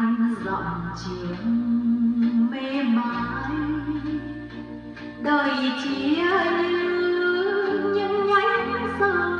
anh dặm chiều mê mãi đời chia như những nhánh sương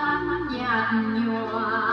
mắt nhạt nhòa.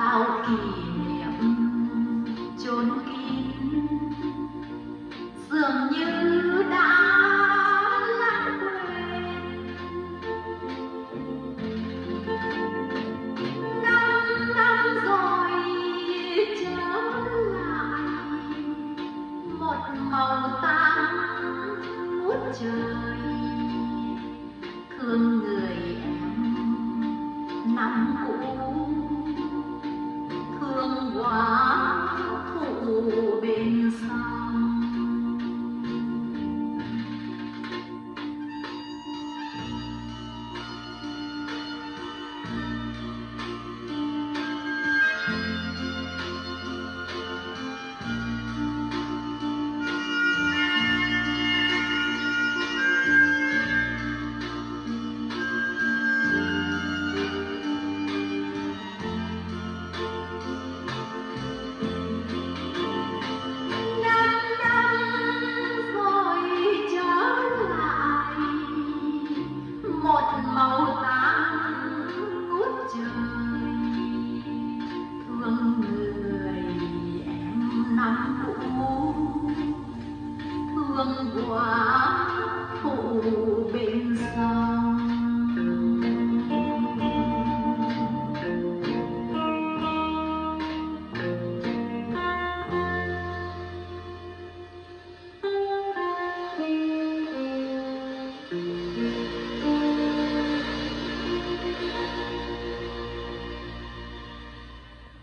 Falque.